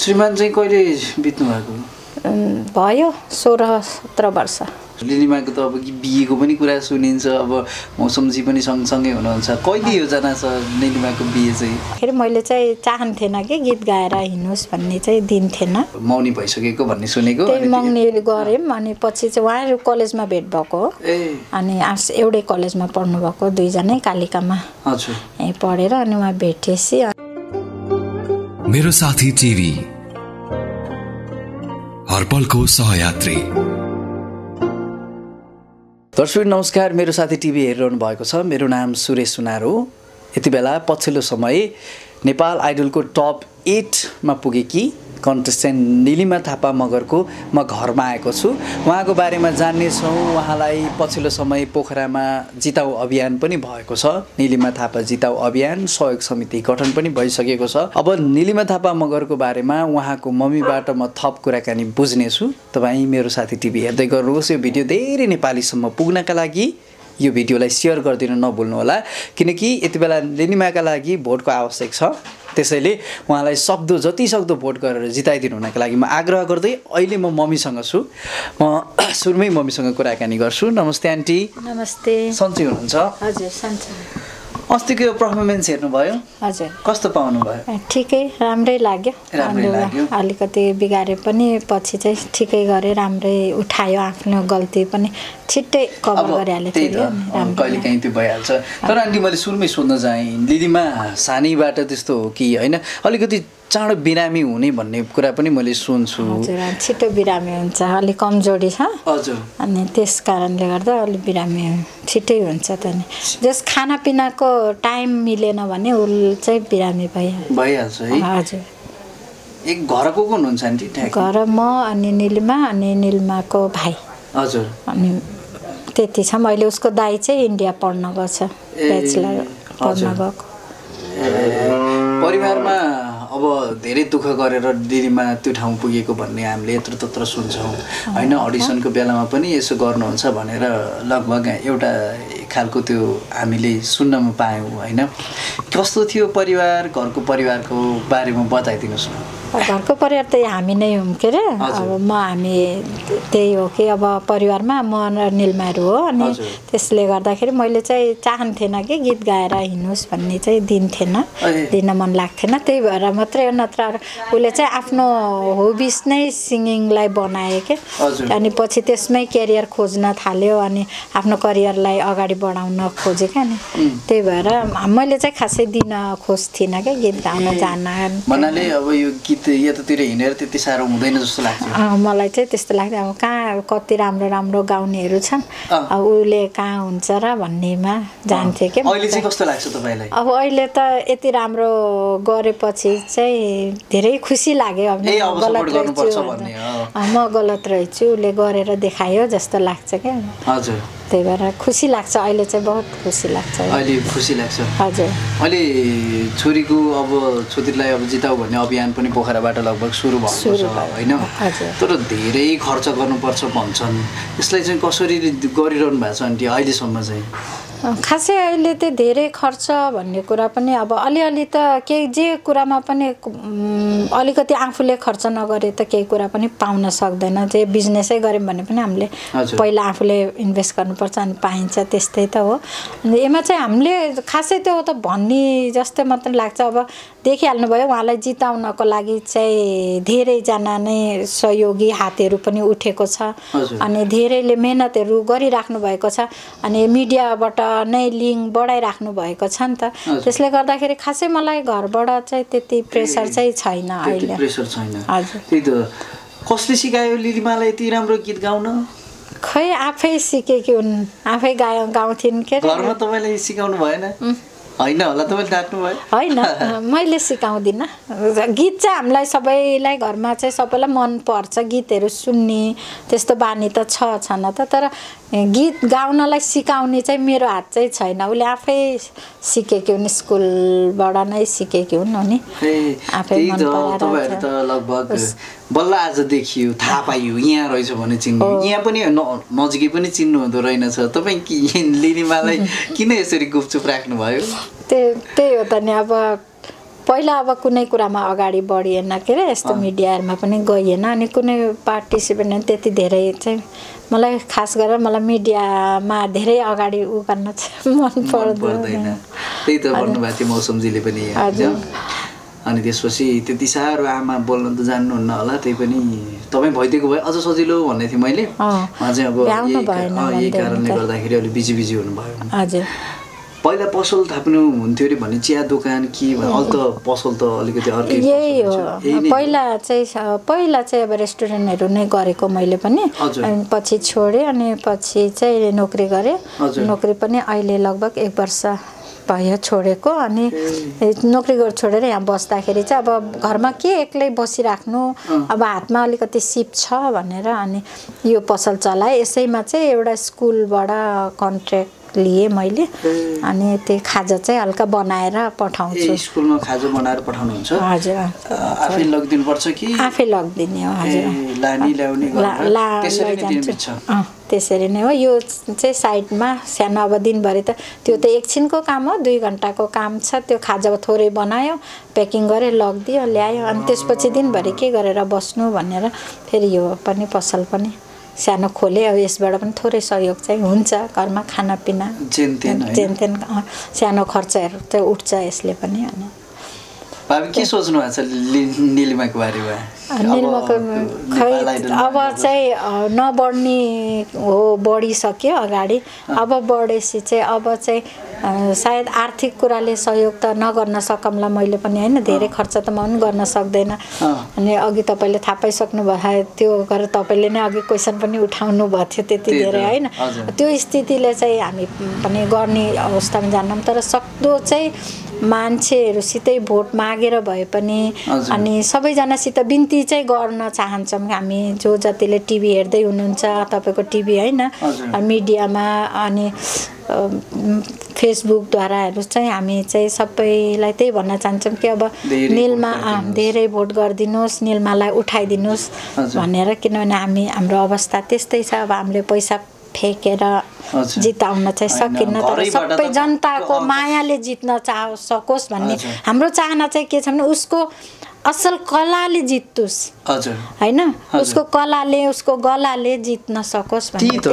श्रीमान चाहिँ कहिले बित्नु भएको भयो सोह्र सत्र वर्ष। लिलिमाको त अब कि बिहेको पनि कुरा सुनिन्छ अब मौसमजी पनि सँगसँगै हुनुहुन्छ। कहिले योजना छ लिलिमाको बिहे चाहिँ? फेरि मैले चाहिँ चाहन्थेन कि गीत गाएर हिँड्नुहोस् भन्ने चाहिँ दिन्थेन मौनी भइसकेको भन्ने सुनेको त्यही अनि मङ्गनी गऱ्यौँ अनि पछि चाहिँ उहाँहरू कलेजमा भेट भएको हो। ए। अनि आर्ट्स एउटै कलेजमा पढ्नुभएको दुईजनै कालिकामा। हजुर। पढेर अनि उहाँ भेटेपछि मेरो साथी टिभी हरपलको सहयात्री। दर्शक नमस्कार मेरो साथी टिभी हेरिरहनु भएको छ। मेरो नाम सुरेश सुनार। हो यति बेला पछिल्लो समय नेपाल आइडलको टप एटमा पुगेकी कन्टेस्टेन्ट निलिमा थापा मगरको म घरमा आएको छु। उहाँको बारेमा जान्नेछौँ उहाँलाई पछिल्लो समय पोखरामा जिताउ अभियान पनि भएको छ। निलिमा थापा जिताउ अभियान सहयोग समिति गठन पनि भइसकेको छ। अब निलिमा थापा मगरको बारेमा उहाँको मम्मीबाट म थप कुराकानी बुझ्नेछु तपाईँ मेरो साथी टिभी हेर्दै गर्नुहोस्। यो भिडियो धेरै नेपालीसम्म पुग्नका लागि यो भिडियोलाई सेयर गरिदिन नभुल्नुहोला। किनकि यति बेला लिनिमाका लागि भोटको आवश्यक छ। त्यसैले उहाँलाई सक्दो जति सक्दो भोट गरेर जिताइदिनु हुनका लागि म आग्रह गर्दै अहिले म मम्मीसँग छु। म सुरुमै मम्मीसँग कुराकानी गर्छु। नमस्ते आन्टी। नमस्ते। सन्चै हुनुहुन्छ? हजुर सन्चै। अस्तिको यो पर्फर्मेन्स हेर्नुभयो? हजुर। कस्तो पाउनुभयो? ठिकै राम्रै लाग्यो। अलिकति बिगारे पनि पछि चाहिँ ठिकै गरे राम्रै उठायो आफ्नो गल्ती पनि। छिट्टै कभर गरिहाल्यो कहिले काहीँ त्यो भइहाल्छ। तर आन्टी मैले सुरुमै सोध्न चाहेँ। दिदीमा सानैबाट त्यस्तो हो कि होइन? अलिकति चाँडो बिरामी हुने भन्ने कुरा पनि मैले सुन्छु। छिटो बिरामी हुन्छ अलिक कमजोरी छ। हजुर। अनि त्यस कारणले गर्दा अलिक बिरामी छिट्टै हुन्छ त नि। जस खानापिनाको टाइम मिलेन भने उसले चाहिँ बिरामी भइहाल्छ। भइहाल्छ है। हजुर। एक घर को को हुनुहुन्छ आन्टी घर म अनि निलिमा अनि निलिमाको भाइ। हजुर। अनि त्यति छ। मैले उसको दाई चाहिँ इन्डिया पढ्न गएको छ ब्याचलर पढ्न। गएको। परिवारमा अब धेरै दुःख गरेर दिदीमा त्यो ठाउँ पुगेको भन्ने हामीले यत्र तत्र सुन्छौँ। होइन अडिसनको बेलामा पनि यसो गर्नुहुन्छ भनेर लगभग एउटा खालको त्यो हामीले सुन्नमा पायौँ होइन? कस्तो थियो परिवार घरको परिवारको बारेमा बताइदिनुहोस् न। घरको परिवार त हामी नै हौँ के अरे। अब म हामी त्यही हो कि अब परिवारमा म र निलमाहरू हो। अनि। त्यसले गर्दाखेरि मैले चाहिँ चाहन्थेन कि गीत गाएर हिँड्नुहोस् भन्ने चाहिँ दिन्थेन। दिन मन लाग्थेन। त्यही भएर मात्रै हो नत्र उसले चाहिँ आफ्नो हबिस नै सिङ्गिङलाई बनायो के। अनि पछि त्यसमै केरियर खोज्न थाल्यो अनि आफ्नो करियरलाई अगाडि बढाउन खोजेँ क्या नि त्यही भएर मैले चाहिँ खासै दिन खोज्थिनँ क्या गीत गाउन जान। भन्नाले अब यो गीत यतातिर हिँडेर त्यति साह्रो हुँदैन जस्तो लाग्छ। अँ, मलाई चाहिँ त्यस्तो लाग्थ्यो अब कहाँ कति राम्रो राम्रो गाउनेहरू छन्। अब उसले कहाँ हुन्छ र भन्नेमा जान्थ्यो कि अहिले चाहिँ कस्तो लाग्छ तपाईँलाई? अब अहिले त यति राम्रो गरेपछि चाहिँ धेरै खुसी लाग्यो। अब गलत रहेछु म गलत रहेछु। उसले गरेर देखायो जस्तो लाग्छ क्या हजुर। त्यही भएर खुसी लाग्छ अहिले चाहिँ बहुत खुसी लाग्छ। अहिले खुसी लाग्छ। हजुर। अहिले छोरीको अब छोरीलाई अब जिताउ भन्ने अभियान पनि पोखराबाट लगभग सुरु भएको छ। होइन। तर धेरै खर्च गर्नुपर्छ भन्छन्। यसलाई चाहिँ कसरी गरिरहनु भएको छ आन्टी अहिलेसम्म चाहिँ? खासै अहिले त धेरै खर्च भन्ने कुरा पनि अब अलिअलि त केही जे कुरामा पनि अलिकति आफूले खर्च नगरे त केही कुरा पनि पाउन सक्दैन। जे बिजनेसै गऱ्यौँ भने पनि हामीले। पहिला आफूले इन्भेस्ट गर्नुपर्छ अनि पाइन्छ त्यस्तै त हो। अनि यसमा चाहिँ हामीले खासै त्यो त भन्ने जस्तै मात्रै लाग्छ। अब देखिहाल्नु भयो उहाँलाई जिताउनको लागि चाहिँ धेरैजना नै सहयोगी हातहरू पनि उठेको छ। अनि धेरैले मेहनतहरू गरिराख्नु भएको छ अनि मिडियाबाट नै लिङ्क बढाइराख्नु भएको छ नि त। त्यसले गर्दाखेरि खासै मलाई घरबाट चाहिँ त्यति प्रेसर चाहिँ छैन अहिले। छैन। हजुर। त्यही त। कसले सिकायो लिलिमालाई यति राम्रो गीत गाउन? खै आफै सिकेकी हुन् आफै गा गाउँथिन् के घरमा तपाईँलाई सिकाउनु भएन? होइन होला तपाईँले होइन मैले सिकाउँदिनँ। गीत चाहिँ हामीलाई सबैलाई घरमा चाहिँ सबैलाई मनपर्छ गीतहरू सुन्ने त्यस्तो बानी त छ छन त? तर गीत गाउनलाई सिकाउने चाहिँ मेरो हात चाहिँ छैन। उसले आफै सिकेकी हुन् स्कुलबाट नै सिकेकी हुन् नि आफै तपाईँहरू त। लगभग बल्ल आज देखियो थाहा पाइयो यहाँ रहेछ भने चिन्नु। यहाँ पनि नजिकै पनि चिन्नु हुँदो रहेनछ। तपाईँ कि लिलिमालाई किन यसरी गुपचुप राख्नुभयो? त्यही त्यही हो त नि अब पहिला अब कुनै कुरामा अगाडि बढिएन के अरे यस्तो मिडियाहरूमा पनि गइएन। अनि कुनै पार्टिसिपेन्ट त्यति धेरै चाहिँ मलाई खास गरेर मलाई मिडियामा धेरै अगाडि उ गर्न मन पर्दैन। त्यही त भन्नुभएको थियो मौसमजीले पनि। अनि त्यसपछि त्यति साह्रो आमा बोल्न त जान्नुहुन्न होला त्यही पनि तपाईँ भइदिएको भए अझ सजिलो भन्ने थिएँ मैले। उहाँ चाहिँ अब यही कारणले। गर्दाखेरि अलिक बिजी बिजी हुनुभयो। हजुर। पहिला पसल थाप्नु हुन्थ्यो अरे भने चिया दोकान के अहिले त पसल त अलिकति अर्कै यही हो। पहिला चाहिँ पहिला चाहिँ अब रेस्टुरेन्टहरू नै गरेको मैले पनि। अनि पछि छोडेँ अनि पछि चाहिँ नोकरी गरेँ। नोकरी पनि अहिले लगभग एक वर्ष भयो छोडेको अनि नोकरी गरेर छोडेर यहाँ बस्दाखेरि चाहिँ अब घरमा के एक्लै बसिराख्नु? अब हातमा अलिकति सिप छ भनेर अनि यो पसल चलाएँ। यसैमा चाहिँ एउटा स्कुलबाट कन्ट्र्याक्ट लिएँ मैले। अनि त्यो खाजा चाहिँ हल्का बनाएर पठाउँछु। स्कुलमा खाजा बनाएर पठाउनुहुन्छ। हजुर। आफै लगिदिनु पर्छ कि? आफै लगिदिने हो हजुर। नै त्यसरी नै हो। यो चाहिँ साइडमा सानो अब दिनभरि त त्यो त एकछिनको काम हो दुई घन्टाको काम छ। त्यो खाजा थोरै बनायो प्याकिङ गरेँ लगिदियो ल्यायो। अनि त्यसपछि दिनभरि के गरेर बस्नु भनेर फेरि यो पनि पसल पनि सानो खोलेँ अब यसबाट पनि थोरै सहयोग चाहिँ हुन्छ घरमा खानापिना जेन तेन होइन? जेन तेन अँ, सानो खर्चहरू चाहिँ उठ्छ यसले पनि अनि भावी के सोच्नु भएको छ निलिमाको बारेमा? खै अब चाहिँ नबढ्ने हो बढिसक्यो अगाडि। अब बढेपछि चाहिँ अब चाहिँ सायद आर्थिक कुराले सहयोग त नगर्न सकौँला मैले पनि होइन? धेरै खर्च त म पनि गर्न सक्दैन। अनि अघि तपाईँले थाहा पाइसक्नु भयो त्यो गरेर तपाईँले नै अघि क्वेसन पनि उठाउनु भएको थियो त्यति धेरै होइन। त्यो स्थितिले चाहिँ हामी पनि गर्ने अवस्थामा जान्नौँ तर सक्दो चाहिँ मान्छेहरूसितै भोट मागेर भए पनि। अनि सबैजनासित बिन्ती चाहिँ गर्न चाहन्छौँ हामी जो जतिले टिभी हेर्दै हुनुहुन्छ तपाईँको टिभी होइन। मिडियामा अनि फेसबुकद्वाराहरू चाहिँ हामी चाहिँ सबैलाई त्यही भन्न चाहन्छौँ कि अब निलमा। धेरै भोट गरिदिनुहोस् निलमालाई उठाइदिनुहोस्। भनेर किनभने हामी हाम्रो अवस्था त्यस्तै छ अब हामीले पैसा फेकेर। जिताउन चाहिँ सकिन्न तर सबै जनताको मायाले जित्न चाह सकोस् भन्ने। हाम्रो चाहना चाहिँ के छ भने उसको असल कलाले जित्तोस्। हजुर। होइन। उसको कलाले उसको गलाले जित्न सकोस् त्यही त।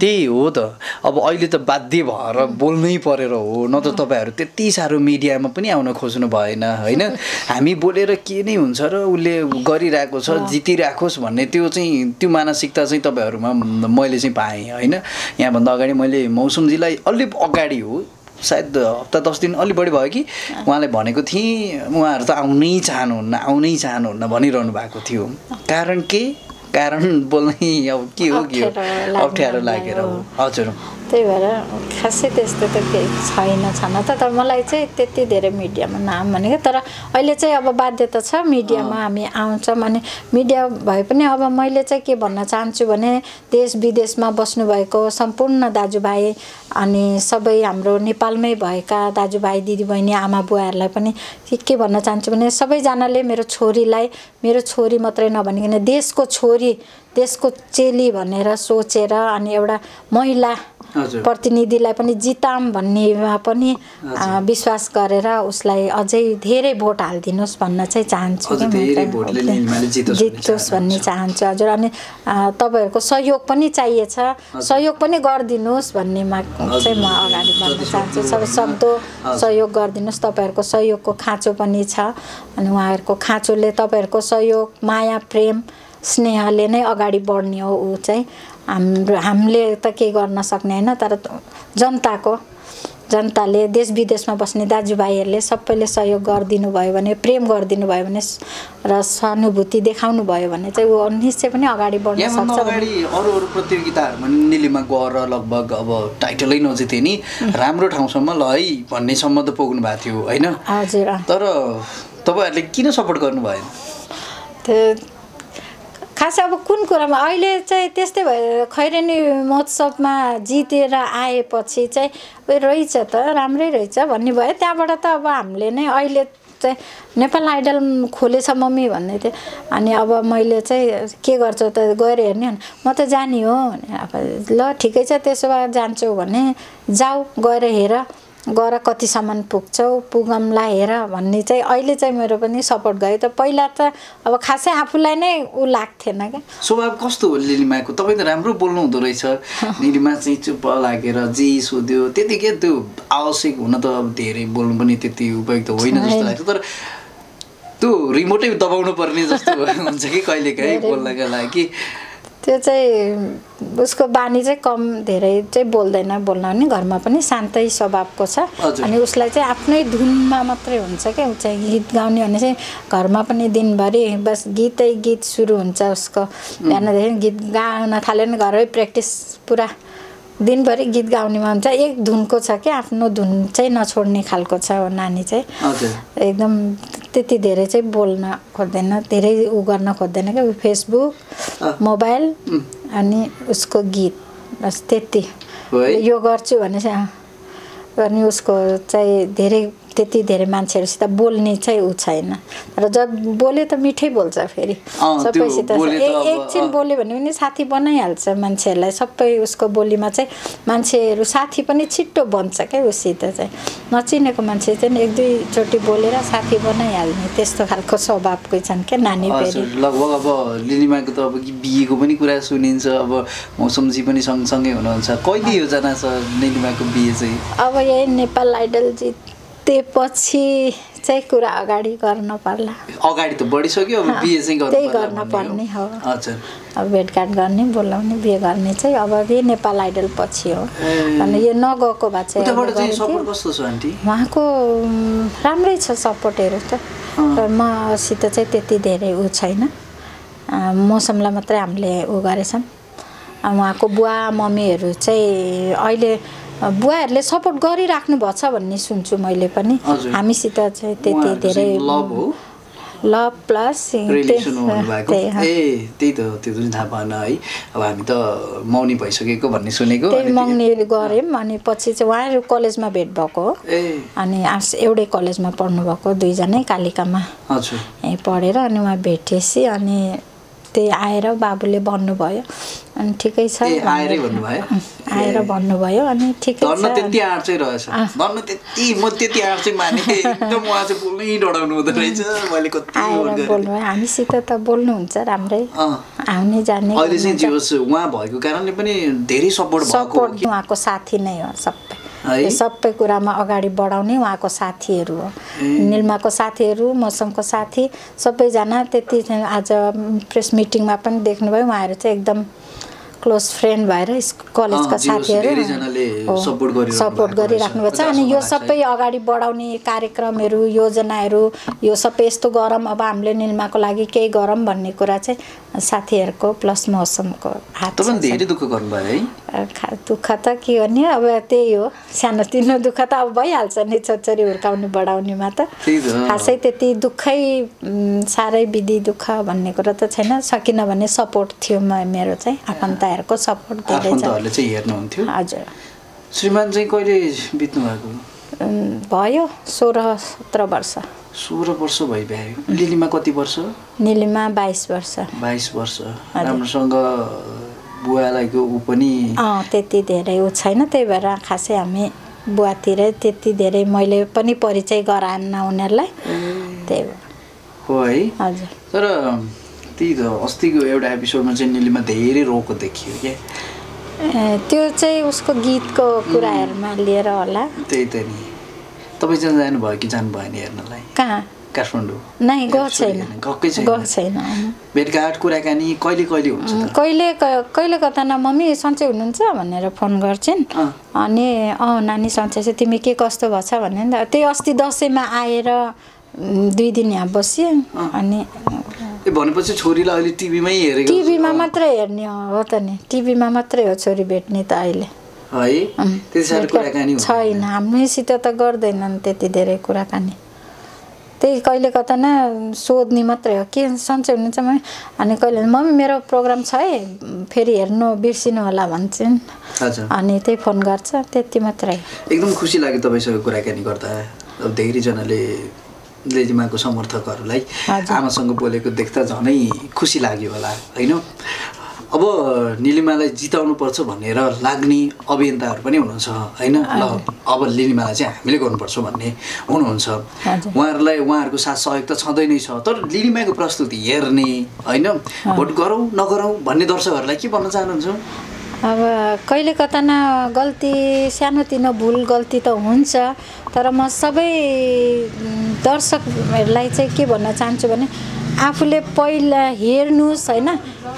त्यही हो त। अब अहिले त बाध्य भएर बोल्नै परेर हो। न त तपाईँहरू त्यति साह्रो मिडियामा पनि आउन खोज्नु भएन होइन? हामी बोलेर के नै हुन्छ र उसले गरिरहेको छ जितिराखोस् भन्ने त्यो चाहिँ त्यो मानसिकता चाहिँ तपाईँहरूमा मैले चाहिँ पाएँ होइन? यहाँभन्दा अगाडि मैले मौसमजीलाई अलिक अगाडि हो सायद हप्ता दस दिन अलिक बढी भयो कि उहाँलाई भनेको थिएँ उहाँहरू त आउनै चाहनुहुन्न आउनै चाहनुहुन्न भनिरहनु भएको थियो। कारण के? कारण बोल्नै अब के हो के हो? अप्ठ्यारो लागेर हो। हो। हजुर। त्यही भएर खासै त्यस्तो त केही छैन छन। त तर मलाई चाहिँ त्यति धेरै मिडियामा नाम भनेको तर अहिले चाहिँ अब बाध्यता छ मिडियामा हामी आउँछौँ अनि मिडिया भए पनि अब मैले चाहिँ के भन्न चाहन्छु भने देश विदेशमा बस्नुभएको सम्पूर्ण दाजुभाइ अनि सबै हाम्रो नेपालमै भएका दाजुभाइ दिदीबहिनी आमा बुवाहरूलाई पनि के भन्न चाहन्छु भने सबैजनाले मेरो छोरीलाई मेरो छोरी मात्रै नभनिकन देशको छोरी देशको चेली भनेर सोचेर अनि एउटा महिला प्रतिनिधिलाई पनि जिताम भन्नेमा पनि विश्वास गरेर उसलाई अझै धेरै भोट हालिदिनुहोस् भन्न चाहिँ चाहन्छु जितोस् भन्ने। चाहन्छु। हजुर। अनि तपाईँहरूको सहयोग पनि चाहिएछ। सहयोग पनि गरिदिनुहोस् भन्नेमा चाहिँ म अगाडि बढ्न चाहन्छु। सबै। सक्दो। सहयोग गरिदिनुहोस्। तपाईँहरूको सहयोगको खाँचो पनि छ। अनि उहाँहरूको खाँचोले तपाईँहरूको सहयोग माया प्रेम स्नेहले नै अगाडि बढ्ने हो ऊ चाहिँ। हाम्रो हामीले त केही गर्न सक्ने होइन तर जनताको जनताले देश विदेशमा बस्ने दाजुभाइहरूले सबैले सहयोग गरिदिनु भयो भने प्रेम गरिदिनु भयो भने र सहानुभूति देखाउनु भयो भने चाहिँ ऊ निश्चय पनि अगाडि बढ्न सक्छ अगाडि अरू अरू प्रतियोगिताहरूमा निलिमा गएर लगभग अब टाइटलै नजिते नि राम्रो ठाउँसम्म ल है भन्नेसम्म त पुग्नु भएको थियो होइन? हजुर। तर तपाईँहरूले किन सपोर्ट गर्नु भएन त्यो खास अब कुन कुरामा? अहिले चाहिँ त्यस्तै भयो खैरेनी महोत्सवमा जितेर आएपछि चाहिँ उयो रहेछ त राम्रै रहेछ भन्ने भयो। त्यहाँबाट त अब हामीले नै अहिले चाहिँ नेपाल आइडल खोलेछ मम्मी भन्दै थियो अनि अब मैले चाहिँ के गर्छौ त गएर हेर्ने म त जाने हो। भने अब ल ठिकै छ त्यसो भए जान्छौ भने जाऊ गएर हेर। गर कतिसम्म पुग्छौ? पुगमला हेर भन्ने चाहिँ अहिले चाहिँ मेरो पनि सपोर्ट गयो त पहिला त अब खासै आफूलाई नै ऊ लाग्थेन क्या। स्वभाव कस्तो हो लिलिमाको तपाईँ त राम्रो बोल्नु हुँदो रहेछ। निलिमा चाहिँ चुप्प लागेर जे सोध्यो। त्यतिकै त्यो आवश्यक हुन त अब धेरै बोल्नु पनि त्यति उपयुक्त होइन जस्तो। लाग्छ तर त्यो रिमोटै दबाउनु पर्ने जस्तो हुन्छ कि कहिलेकाहीँ। बोल्नका लागि। त्यो चाहिँ उसको बानी चाहिँ कम धेरै चाहिँ बोल्दैन बोल्न पनि घरमा पनि शान्तै स्वभावको छ। अनि उसलाई चाहिँ आफ्नै धुनमा मात्रै हुन्छ क्या ऊ चाहिँ गीत गाउने भने चाहिँ घरमा पनि दिनभरि बस गीतै गीत सुरु हुन्छ उसको। बिहानदेखि गीत गाउन थाल्यो भने घरै प्र्याक्टिस पुरा दिनभरि गीत गाउनेमा हुन्छ एक धुनको छ क्या आफ्नो धुन चाहिँ नछोड्ने खालको छ नानी चाहिँ एकदम त्यति धेरै चाहिँ बोल्न खोज्दैन धेरै उ गर्न खोज्दैन क्या फेसबुक। मोबाइल अनि उसको गीत बस त्यति? यो गर्छु भने चाहिँ। अनि उसको चाहिँ धेरै त्यति धेरै मान्छेहरूसित बोल्ने चाहिँ ऊ छैन। र जब बोल्यो त मिठै बोल्छ फेरि। सबैसित एकछिन। बोल्यो भने पनि साथी बनाइहाल्छ मान्छेहरूलाई। सबै उसको बोलीमा चाहिँ मान्छेहरू साथी पनि छिट्टो बन्छ क्या उसित चाहिँ। नचिनेको मान्छे चाहिँ एक दुईचोटि बोलेर साथी बनाइहाल्ने त्यस्तो खालको स्वभावकै छन् क्या नानी लगभग अब लिलिमाको त अब बिहेको पनि कुरा सुनिन्छ अब मौसमजी पनि सँगसँगै हुनुहुन्छ। कहिले योजना छ निलिमाको बिहे चाहिँ? अब यही नेपाल आइडल जितेपछि चाहिँ कुरा अगाडि गर्न पर्ला। अगाडि त बढिसक्यो अब बिहे चाहिँ त्यही गर्नु पर्ने हो। हजुर अब भेटघाट गर्ने बोलाउने बिहे गर्ने चाहिँ अब यही नेपाल आइडल पछि हो। अनि यो नगएको भए चाहिँ उहाँको राम्रै छ सपोर्टहरू त। र मसित चाहिँ त्यति धेरै ऊ छैन। मौसमलाई मात्रै हामीले ऊ गरेछौँ उहाँको बुवा मम्मीहरू चाहिँ अहिले बुवाहरूले सपोर्ट गरिराख्नु भएको छ भन्ने सुन्छु मैले पनि। हामीसित चाहिँ त्यति धेरै लभ प्लस। ए त्यही त त्यो पनि थाहा भएन है। अब हामी त मौनी भइसकेको भन्ने सुनेको। मङ्गनी गऱ्यौँ अनि पछि चाहिँ उहाँहरू कलेजमा भेट भएको हो। अनि आर्ट्स एउटै कलेजमा पढ्नुभएको दुईजनै कालिकामा। हजुर। पढेर अनि उहाँ भेटेपछि अनि त्यही आएर बाबुले भन्नुभयो। अनि ठिकै छ। आएरै। भन्नुभयो? अनि ठिकै छ। त्यति आँट चाहिँ रहेछ। धन्न त्यति म त्यति आँट चाहिँ माने एकदम उहाँ चाहिँ बोल्नै हुँदो रहेछ। मैले कति हामीसित त बोल्नुहुन्छ राम्रै। आउने जाने अहिले चाहिँ जे होस् उहाँ भएको कारणले पनि धेरै सपोर्ट भएको हो सपोर्ट कि? उहाँको साथी नै हो सबै? यो सबै कुरामा अगाडि बढाउने उहाँको साथीहरू हो। निलमाको साथीहरू मौसमको साथी सबैजना त्यति आज प्रेस मिटिङमा पनि देख्नुभयो। उहाँहरू चाहिँ एकदम क्लोज फ्रेन्ड भएर कलेजका साथीहरू। सपोर्ट गरिराख्नु भएको छ। अनि यो सबै अगाडि बढाउने कार्यक्रमहरू योजनाहरू यो सबै यस्तो गरौँ अब हामीले निलमाको लागि केही गरौँ भन्ने कुरा चाहिँ साथीहरूको प्लस मौसमको हात। धेरै दुःख गर्नुभयो है? दुःख त के गर्ने अब त्यही हो। सानोतिनो दुःख त अब भइहाल्छ नि छोरछोरी हुर्काउने बढाउनेमा त। खासै त्यति दुःखै साह्रै विधि दुःख भन्ने कुरा त छैन। सकिन भने सपोर्ट थियो म मेरो चाहिँ आफन्तहरूको सपोर्ट धेरै हजुर। श्रीमान चाहिँ कहिले बित्नु भएको भयो। सोह्र सत्र वर्ष। सोह्र वर्ष भइभ्यायो लिलीमा कति वर्ष? निलिमा बाइस वर्ष। बाइस वर्ष। राम्रोसँग बुवालाईको ऊ पनि। अँ त्यति धेरै ऊ छैन त्यही भएर खासै हामी बुवातिरै त्यति धेरै मैले पनि परिचय गराएन उनीहरूलाई। त्यही भएर। हो है। हजुर। तर त्यही त अस्तिको एउटा एपिसोडमा चाहिँ निलीमा धेरै रोको देखियो क्या। त्यो चाहिँ उसको गीतको कुराहरूमा लिएर होला। त्यही त नि। तपाईँ चाहिँ जानुभयो कि जानु भएन हेर्नलाई? कहाँ? काठमाडौँ नै गएको छैन। गएकै छैन। गएको छैन। भेटघाट कुराकानी कहिले कहिले हुन्छ कहिले कहिले कता न मम्मी सन्चै हुनुहुन्छ भनेर फोन गर्छिन्। अनि अँ नानी सन्चै छ तिमी के कस्तो भएछ भने नि त। त्यही अस्ति दसैँमा आएर दुई दिन यहाँ बसेँ अनि भनेपछि छोरीलाई अहिले टिभीमै हेरेको टिभीमा मात्रै हेर्ने हो त नि। टिभीमा मात्रै हो छोरी भेट्ने त अहिले। है? त्यति साह्रो कुराकानी। छैन हामीसित त गर्दैनन् त्यति धेरै कुराकानी। त्यही कहिले कता न सोध्ने मात्रै हो के सन्चै हुनुहुन्छ म अनि कहिले मम्मी मेरो प्रोग्राम छ है फेरि हेर्नु बिर्सिनु होला भन्छन्। अनि त्यही फोन गर्छ त्यति मात्रै। एकदम खुसी लाग्यो तपाईँसँग कुराकानी गर्दा। अब धेरैजनाले लेजिमाको समर्थकहरूलाई। आमासँग बोलेको देख्दा झनै खुसी लाग्यो होला होइन? अब निलिमालाई जिताउनुपर्छ भनेर लाग्ने अभियन्ताहरू पनि हुनुहुन्छ होइन? ल अब लिलिमालाई चाहिँ हामीले गर्नुपर्छ भन्ने हुनुहुन्छ। उहाँहरूलाई उहाँहरूको साथ सहयोग त छँदै नै छ तर लिलिमाको प्रस्तुति हेर्ने होइन? भोट गरौँ नगरौँ भन्ने दर्शकहरूलाई के भन्न चाहनुहुन्छ? अब कहिले कता न गल्ती सानोतिनो भुल गल्ती त हुन्छ तर म सबै दर्शकहरूलाई चाहिँ के भन्न चाहन्छु भने आफूले पहिला हेर्नुहोस् होइन?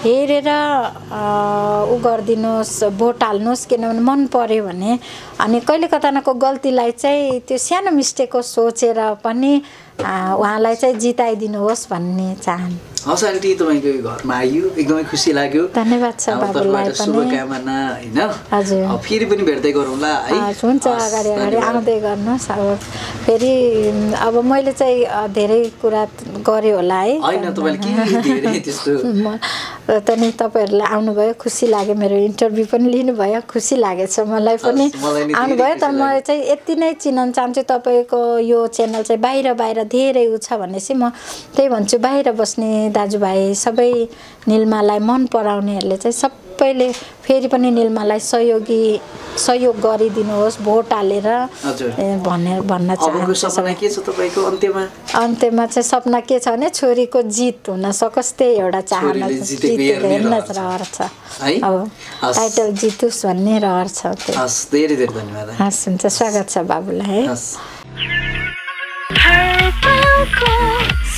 हेरेर उ गरिदिनुहोस् भोट हाल्नुहोस् किनभने मन पऱ्यो भने। अनि कहिले कता नको गल्तीलाई चाहिँ त्यो सानो मिस्टेक हो सोचेर पनि उहाँलाई चाहिँ जिताइदिनुहोस् भन्ने चाहन्। हस् आन्टी तपाईँको घरमा आइयो। एकदमै खुसी लाग्यो। धन्यवाद छ पनि। शुभकामना होइन? फेरि पनि भेट्दै गरौँला है? हुन्छ अगाडि अगाडि। आउँदै गर्नुहोस्। अब फेरि अब मैले चाहिँ धेरै कुरा गरेँ होला है। होइन तपाईँले के त्यस्तो? पनि तपाईँहरूलाई आउनुभयो खुसी लाग्यो। मेरो इन्टरभ्यू पनि लिनुभयो खुसी लागेछ मलाई पनि। आउनुभयो तर म चाहिँ यति नै चिन्न चाहन्छु तपाईँको यो च्यानल चाहिँ बाहिर बाहिर धेरै उ छ भनेपछि म त्यही भन्छु बाहिर बस्ने दाजुभाइ सबै निल्मालाई मन पराउनेहरूले चाहिँ सबैले फेरि पनि निल्मालाई सहयोगी सहयोग गरिदिनुहोस् भोट हालेर भनेर भन्न चाहन्छु सपना के छ तपाईँको? अन्त्यमा? अन्त्यमा चाहिँ सपना के छ भने छोरीको जित हुन सकोस् त्यही एउटा चाहना हेर्ने रहर छ। अब। टाइटल जितोस् भन्ने रहर छ हस् धेरै धेरै धन्यवाद। हस् हुन्छ। स्वागत छ बाबुलाई है।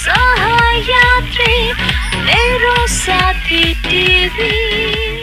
सहयात्री मेरो साथी टिभी।